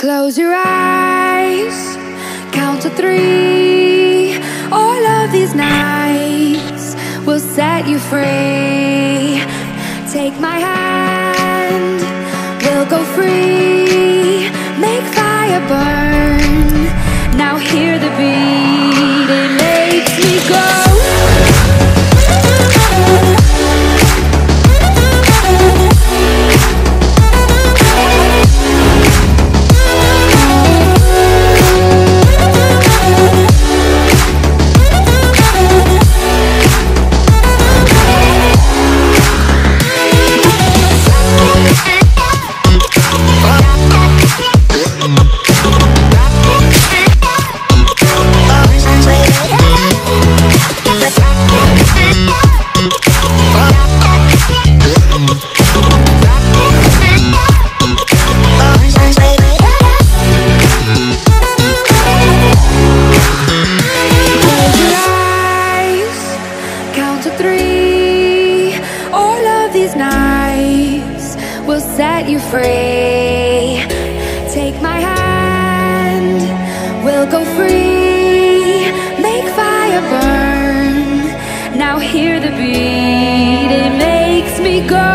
Close your eyes, count to three. All of these nights will set you free. Take my hand, three. All of these nights will set you free. Take my hand, we'll go free. Make fire burn, now hear the beat It makes me go.